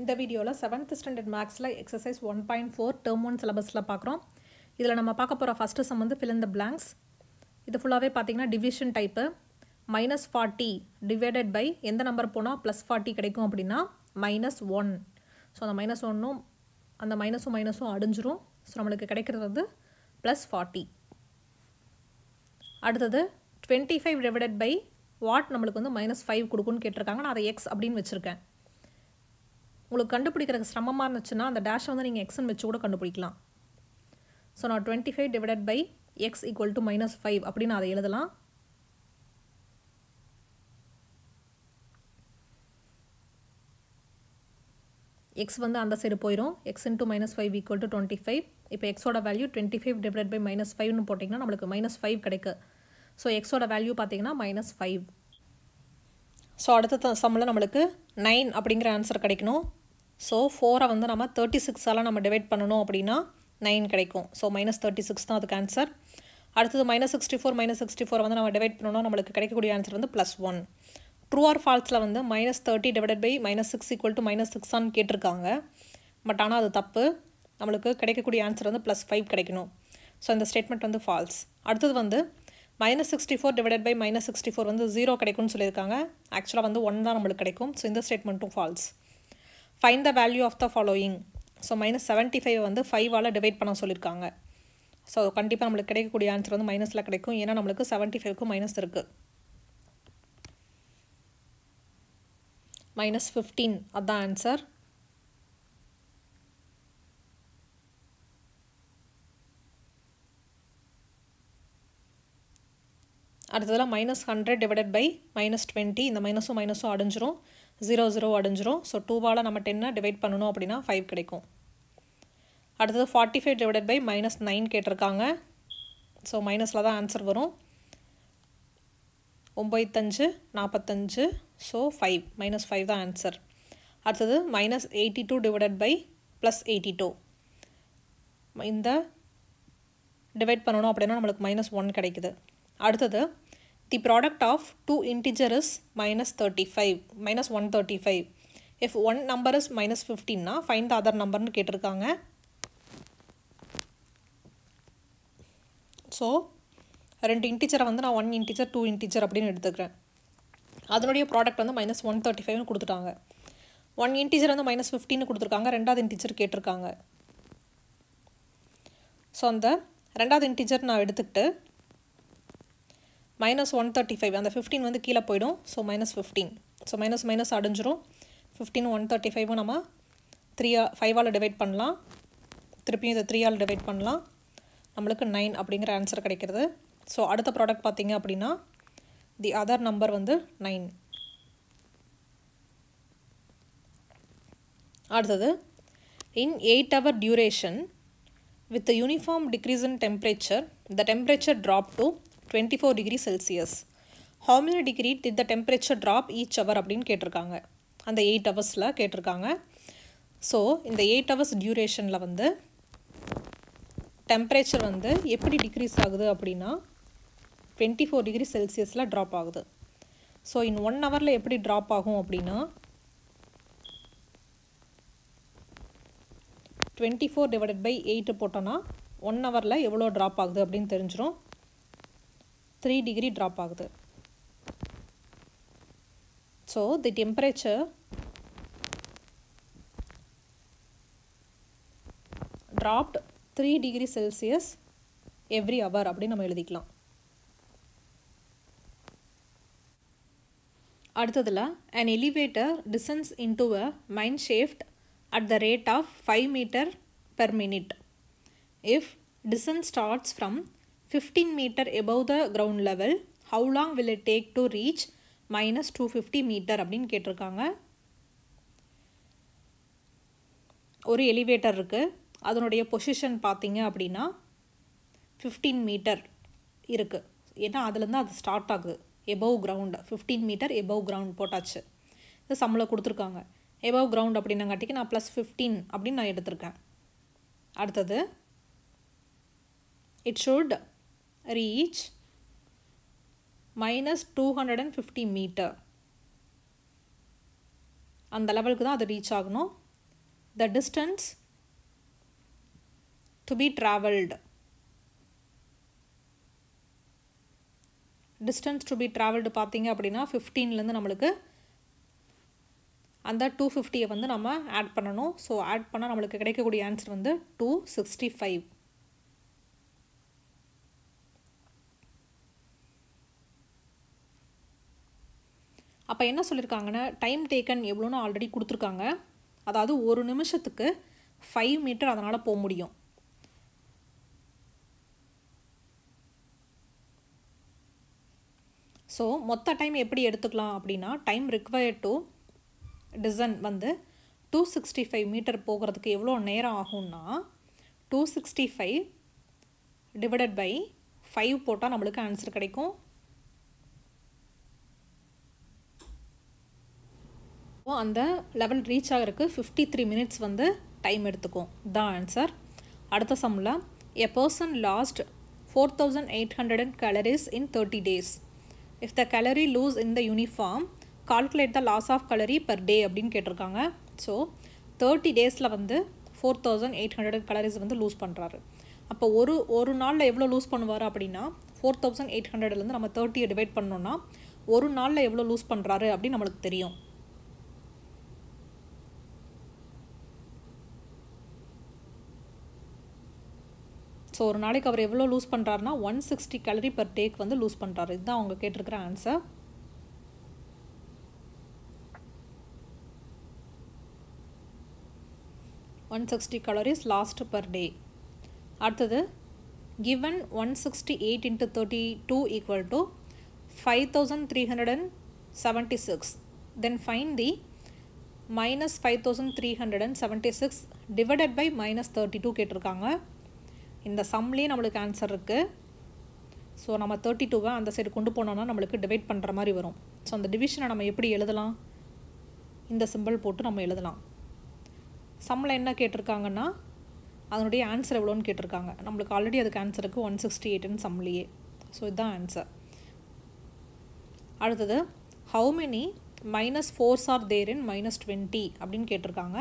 இந்த வீடியோவில் seventh standard மேக்ஸில் exercise one point four term one சிலபஸில் பார்க்குறோம் இதில் நம்ம பார்க்க போகிற ஃபஸ்ட்டு சம் வந்து ஃபில் இந்த பிளாங்க்ஸ் இது ஃபுல்லாகவே பார்த்தீங்கன்னா division type minus forty divided by எந்த நம்பர் போனால் ப்ளஸ் ஃபார்ட்டி கிடைக்கும் அப்படின்னா மைனஸ் ஒன் ஸோ அந்த மைனஸ் ஒன்றும் அந்த மைனஸும் மைனஸும் அடிஞ்சிரும். ஸோ நம்மளுக்கு கிடைக்கிறது வந்து ப்ளஸ் ஃபார்ட்டி அடுத்தது twenty five divided by what நம்மளுக்கு வந்து மைனஸ் ஃபைவ் கொடுக்குன்னு கேட்டிருக்காங்க. நான் அதை எக்ஸ் அப்படின்னு வச்சுருக்கேன். உங்களுக்கு கண்டுபிடிக்கிறதுக்கு சிரமமாக இருந்துச்சுன்னா அந்த டேஷை வந்து நீங்கள் எக்ஸ்னு வச்சு கூட கண்டுபிடிக்கலாம். ஸோ நான் twenty five divided by x equal to minus five அப்படின்னு அதை எழுதலாம். எக்ஸ் வந்து அந்த சைடு போயிடும் x into minus five equal to twenty five இப்போ எக்ஸோட value twenty five divide by minus ஃபைவ்னு போட்டிங்கன்னா நம்மளுக்கு மைனஸ் ஃபைவ் கிடைக்கு. ஸோ எக்ஸோட வேல்யூ பார்த்தீங்கன்னா மைனஸ் ஃபைவ் ஸோ அடுத்த சம்மில் நம்மளுக்கு நைன் அப்படிங்கிற ஆன்சர் கிடைக்கணும். ஸோ ஃபோரை வந்து நம்ம தேர்ட்டி சிக்ஸால் நம்ம டிவைட் பண்ணணும் அப்படின்னா நைன் கிடைக்கும். ஸோ மைனஸ் தேர்ட்டி சிக்ஸ் தான் அதுக்கு ஆன்சர் அடுத்தது minus sixty four minus sixty four வந்து நம்ம டிவைட் பண்ணணும் நம்மளுக்கு கிடைக்கக்கூடிய ஆன்சர் வந்து ப்ளஸ் ஒன் ட்ரூ ஆர் ஃபால்ஸில் வந்து minus thirty divided by minus six equal to minus சிக்ஸான்னு கேட்டிருக்காங்க. பட் ஆனால் அது தப்பு. நம்மளுக்கு கிடைக்கக்கூடிய ஆன்சர் வந்து ப்ளஸ் ஃபைவ் கிடைக்கணும். ஸோ இந்த ஸ்டேட்மெண்ட் வந்து ஃபால்ஸ் அடுத்தது வந்து minus sixty four divided by minus sixty four வந்து ஜீரோ கிடைக்கும்னு சொல்லியிருக்காங்க. ஆக்சுவலாக வந்து ஒன் தான் நம்மளுக்கு கிடைக்கும். ஸோ இந்த ஸ்டேட்மெண்ட்டும் false find the value of the following so minus seventy five வந்து ஃபைவால் டிவைட் பண்ண சொல்லியிருக்காங்க ஸோ கண்டிப்பாக நம்மளுக்கு கிடைக்கக்கூடிய ஆன்சர் வந்து மைனஸில் கிடைக்கும். ஏன்னா நம்மளுக்கு செவன்ட்டி ஃபைவ்க்கும் மைனஸ் இருக்குது மைனஸ் ஃபிஃப்டீன் அதுதான் ஆன்சர் அடுத்ததில் minus hundred divided by minus twenty இந்த மைனஸும் மைனஸும் அடைஞ்சிரும். ஜீரோ ஜீரோ அடைஞ்சிரும். ஸோ டூவால் நம்ம டென்னை டிவைட் பண்ணணும் அப்படின்னா ஃபைவ் கிடைக்கும். அடுத்தது forty five divided by minus nine கேட்டிருக்காங்க ஸோ மைனஸில் தான் ஆன்சர் வரும். ஒம்பத்தஞ்சு நாற்பத்தஞ்சு ஸோ ஃபைவ் மைனஸ் ஃபைவ் தான் ஆன்சர் அடுத்தது minus eighty two divided by plus eighty two இந்த டிவைட் பண்ணணும் அப்படின்னா நம்மளுக்கு மைனஸ் ஒன் கிடைக்குது. அடுத்தது the product of two integer is minus thirty five minus one thirty five if one number is minus ஃபிஃப்டீன்னா find the other நம்பர்னு கேட்டிருக்காங்க. So ரெண்டு இன்டிஜரை வந்து நான் ஒன் இன்டிஜர் டூ இன்டிஜர் அப்படின்னு எடுத்துக்கிறேன். அதனுடைய ப்ராடக்ட் வந்து மைனஸ் ஒன் தேர்ட்டி ஃபைவ்னு கொடுத்துட்டாங்க. ஒன் இன்டிஜர் வந்து மைனஸ் ஃபிஃப்டின்னு கொடுத்துருக்காங்க. ரெண்டாவது இன்டிஜர் கேட்டிருக்காங்க. ஸோ அந்த ரெண்டாவது இன்டிஜர் நான் எடுத்துக்கிட்டு மைனஸ் ஒன் தேர்ட்டி ஃபைவ் அந்த ஃபிஃப்டீன் வந்து கீழே போயிடும். So minus fifteen so minus minus அடைஞ்சிரும். Fifteen one thirty ஃபைவும் நம்ம த்ரீயா ஃபைவால் டிவைட் பண்ணலாம். திருப்பியும் இதை த்ரீயால் டிவைட் பண்ணலாம். நம்மளுக்கு நைன் அப்படிங்கிற ஆன்சர் கிடைக்கிறது. ஸோ அடுத்த ப்ராடக்ட் பார்த்தீங்க அப்படின்னா தி அதர் நம்பர் வந்து நைன் அடுத்தது in eight hour duration with uniform decrease in temperature the temperature drop to twenty four degree Celsius how many degree did the temperature drop each hour அப்படின்னு கேட்டிருக்காங்க. அந்த eight ஹவர்ஸில் கேட்டிருக்காங்க. So இந்த eight hours டியூரேஷனில் வந்து temperature வந்து எப்படி decrease ஆகுது அப்படின்னா டுவெண்ட்டி ஃபோர் டிகிரி செல்சியஸில் ட்ராப் ஆகுது. ஸோ இன் ஒன் ஹவரில் எப்படி ட்ராப் ஆகும் அப்படின்னா twenty four divided by eight போட்டோன்னா ஒன் ஹவரில் எவ்வளோ ட்ராப் ஆகுது அப்படின்னு தெரிஞ்சிடும் த்ரீ டிகிரி ட்ராப் ஆகுது. So the temperature dropped three degree Celsius every hour அப்படின்னு நம்ம எழுதிக்கலாம். அடுத்ததில் an elevator descends into a mine shaft at the rate of five metre per minute if descends starts from fifteen metre above the ground level how long will it take to reach minus two fifty metre அப்படின்னு கேட்டிருக்காங்க. ஒரு elevator இருக்குது அதனுடைய position பார்த்தீங்க அப்படின்னா fifteen metre இருக்குது ஏன்னா அதுலேருந்து அது ஸ்டார்ட் ஆகுது. Above ground fifteen metre above ground போட்டாச்சு. இது சம்பளம் கொடுத்துருக்காங்க. எபவ் கிரவுண்ட் அப்படின்னங்காட்டிக்கு நான் ப்ளஸ் ஃபிஃப்டீன் அப்படின்னு நான் எடுத்திருக்கேன். அடுத்தது it should reach minus two hundred and fifty metre அந்த லெவலுக்கு தான் அது ரீச் ஆகணும். The distance to be travelled distance to be travelled பார்த்தீங்க அப்படின்னா ஃபிஃப்டீன்லேருந்து நம்மளுக்கு அந்த டூ ஃபிஃப்டியை வந்து நம்ம ஆட் பண்ணணும். ஸோ ஆட் பண்ணால் நம்மளுக்கு கிடைக்கக்கூடிய ஆன்சர் வந்து டூ சிக்ஸ்டி ஃபைவ் அப்போ என்ன சொல்லியிருக்காங்கன்னா டைம் டேக்கன் எவ்வளோன்னு ஆல்ரெடி கொடுத்துருக்காங்க. அதாவது ஒரு நிமிஷத்துக்கு ஃபைவ் மீட்டர் அதனால் போக முடியும். ஸோ மொத்த டைம் எப்படி எடுத்துக்கலாம் அப்படின்னா டைம் ரிக்வயர்ட் டு டிசன் வந்து டூ சிக்ஸ்டி ஃபைவ் மீட்டர் போகிறதுக்கு எவ்வளோ நேரம் ஆகும்னா two sixty five divided by five போட்டால் நம்மளுக்கு ஆன்சர் கிடைக்கும். அந்த லெவல் ரீச் ஆகிறதுக்கு ஃபிஃப்டி த்ரீ மினிட்ஸ் வந்து டைம் எடுத்துக்கும். தான் ஆன்சர் அடுத்த சம்மில் a person lost four thousand eight hundred and calories in thirty days if the calorie lose in the uniform calculate the loss of calorie per day அப்படின்னு கேட்டிருக்காங்க. So thirty டேஸில் வந்து four thousand eight hundred calories வந்து lose பண்ணுறாரு அப்போ ஒரு ஒரு நாளில் எவ்வளோ லூஸ் பண்ணுவார் அப்படின்னா ஃபோர் தௌசண்ட் எயிட் ஹண்ட்ரட்லேருந்து நம்ம தேர்ட்டியை டிவைட் பண்ணோன்னா ஒரு நாளில் எவ்வளோ லூஸ் பண்ணுறாரு அப்படின்னு நம்மளுக்கு தெரியும். ஸோ ஒரு நாளைக்கு அவர் எவ்வளோ லூஸ் பண்ணுறாருனா one sixty calorie per take வந்து லூஸ் பண்ணுறாரு இதுதான் அவங்க கேட்டிருக்கிற answer one sixty calories lost per day அடுத்தது given one sixty eight into thirty two equal to five thousand three hundred and seventy six then find the minus five thousand three hundred and seventy six divided by minus thirty two கேட்டிருக்காங்க. இந்த சம்லேயே நம்மளுக்கு answer இருக்குது so நம்ம thirty டூவை அந்த side கொண்டு போனோம்னா நம்மளுக்கு டிவைட் பண்ணுற மாதிரி வரும். ஸோ அந்த டிவிஷனை நம்ம எப்படி எழுதலாம்? இந்த சிம்பிள் போட்டு நம்ம எழுதலாம். சம்மில் என்ன கேட்டிருக்காங்கன்னா அதனுடைய ஆன்சர் எவ்வளோன்னு கேட்டிருக்காங்க. நம்மளுக்கு ஆல்ரெடி அதுக்கு ஆன்சருக்கு ஒன் சிக்ஸ்டி எயிட்டுன்னு சம்லேயே. ஸோ இதுதான் ஆன்சர் அடுத்தது how many minus fours are there in minus twenty அப்படின்னு கேட்டிருக்காங்க.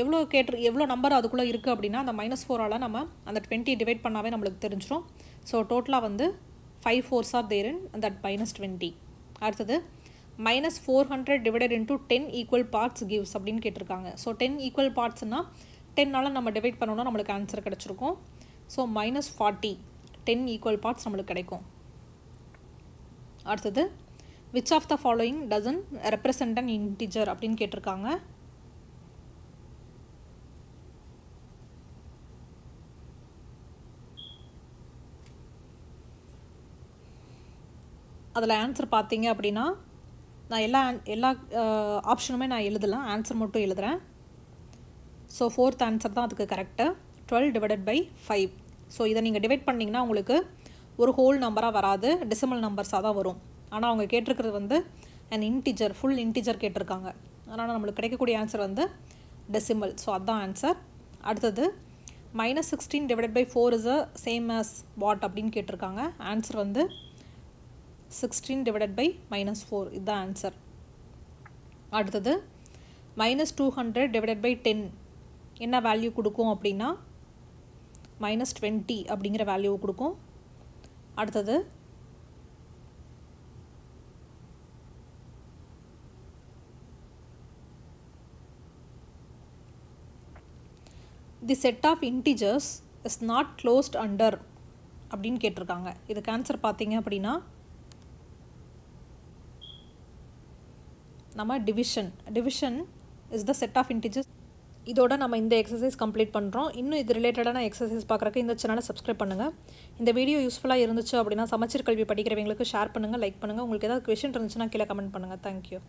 எவ்வளோ கேட்டு எவ்வளோ நம்பர் அதுக்குள்ளே இருக்குது அப்படின்னா அந்த மைனஸ் ஃபோரால் நம்ம அந்த டுவெண்ட்டி டிவைட் பண்ணாவே நம்மளுக்கு தெரிஞ்சிடும் ஸோ டோட்டலாக வந்து five fours are there in that minus twenty அடுத்தது minus four hundred divided into ten equal parts gives அப்படின்னு கேட்டிருக்காங்க. ஸோ டென் ஈக்குவல் பார்ட்ஸ்னால் டென்னால் நம்ம டிவைட் பண்ணோன்னா நம்மளுக்கு ஆன்சர் கிடச்சிருக்கும். So minus forty ten equal parts நம்மளுக்கு கிடைக்கும். அடுத்தது which of the following doesn't represent an integer அப்படின்னு கேட்டிருக்காங்க. அதில் ஆன்சர் பார்த்தீங்க அப்படின்னா நான் எல்லா எல்லா ஆப்ஷனுமே நான் எழுதலாம் ஆன்சர் மட்டும் எழுதுகிறேன் ஸோ ஃபோர்த் ஆன்சர் தான் அதுக்கு correct twelve divided by five so இதை நீங்கள் டிவைட் பண்ணிங்கன்னா உங்களுக்கு ஒரு ஹோல் நம்பராக வராது. டெசிமல் நம்பர்ஸாக தான் வரும். ஆனால் அவங்க கேட்டிருக்கிறது வந்து அண்ட் இன்டிஜர் ஃபுல் இன்டிஜர் கேட்டிருக்காங்க. அதனால் நம்மளுக்கு கிடைக்கக்கூடிய ஆன்சர் வந்து டெசிமல் ஸோ அதுதான் ஆன்சர் அடுத்தது minus sixteen divided by four is a same as what அப்படின்னு கேட்டிருக்காங்க. ஆன்சர் வந்து sixteen divided by minus four இதுதான் ஆன்சர் அடுத்தது minus two hundred divided by ten என்ன வேல்யூ கொடுக்கும் அப்படின்னா மைனஸ் டுவெண்ட்டி அப்படிங்கிற வேல்யூ கொடுக்கும். அடுத்தது the set of integers is not closed under அப்படின்னு கேட்டிருக்காங்க. இதுக்கு ஆன்சர் பார்த்தீங்க அப்படின்னா நம்ம division division is the set of integers இதோட நம்ம இந்த எக்ஸசைஸ் கம்ப்ளீட் பண்ணுறோம் இன்னும் இது ரிலேட்டடான எக்ஸசைஸ் பார்க்குறக்கு இந்த சேனலை சப்ஸ்கிரைப் பண்ணுங்கள் இந்த வீடியோ யூஸ்ஃபுல்லாக இருந்துச்சு அப்படின்னா சமச்சீர் கல்வி படிக்கிறவங்களுக்கு ஷேர் பண்ணுங்கள் லைக் பண்ணுங்கள் உங்களுக்கு ஏதாவது கொஷின் இருந்துச்சுன்னா கீழே கமெண்ட் பண்ணுங்கள் தேங்க்யூ